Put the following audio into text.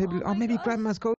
People, Oh maybe God. grandma's going.